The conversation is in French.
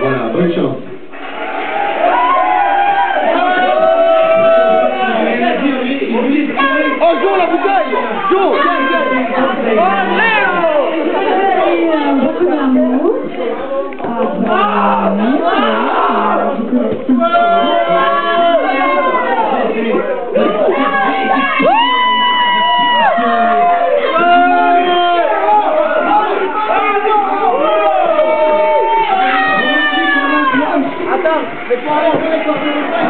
Voilà, bonne chance. Oh, Jo, la bouteille. Jo, viens, viens Léo Beaucoup d'amour. Ah, Let's go. Let's go.